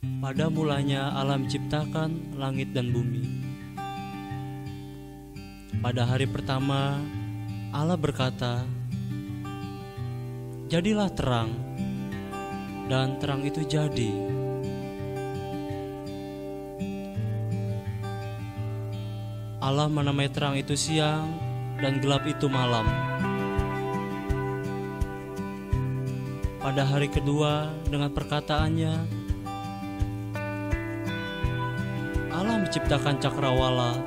Pada mulanya Allah menciptakan langit dan bumi. Pada hari pertama, Allah berkata, "Jadilah terang," dan terang itu jadi. Allah menamai terang itu siang dan gelap itu malam. Pada hari kedua, dengan perkataannya, Allah menciptakan cakrawala.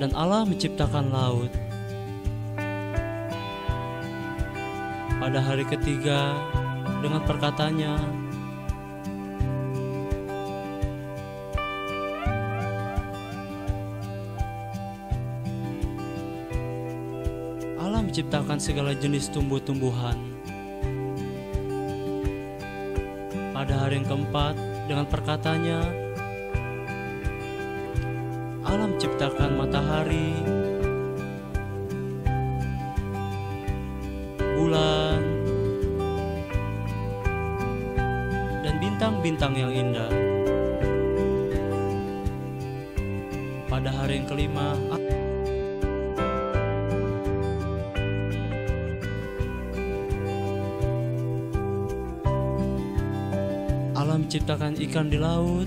Dan Allah menciptakan laut. Pada hari ketiga, dengan perkataannya, Allah menciptakan segala jenis tumbuh-tumbuhan. Pada hari yang keempat, dengan perkataannya, Allah menciptakan matahari, bulan, dan bintang-bintang yang indah. Pada hari yang kelima, Allah menciptakan ikan di laut,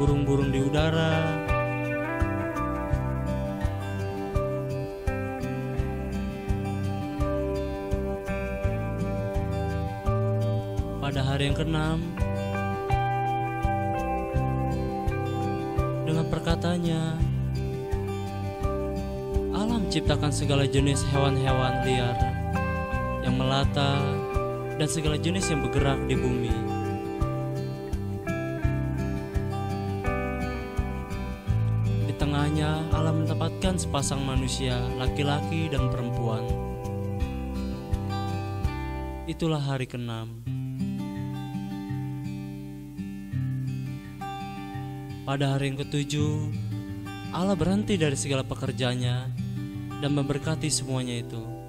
burung-burung di udara, pada hari yang keenam, dengan perkataannya, Allah menciptakan segala jenis hewan-hewan liar yang melata dan segala jenis yang bergerak di bumi. Di tengahnya Allah menempatkan sepasang manusia, laki-laki dan perempuan. Itulah hari keenam. Pada hari yang ketujuh, Allah berhenti dari segala pekerjaannya dan memberkati semuanya itu.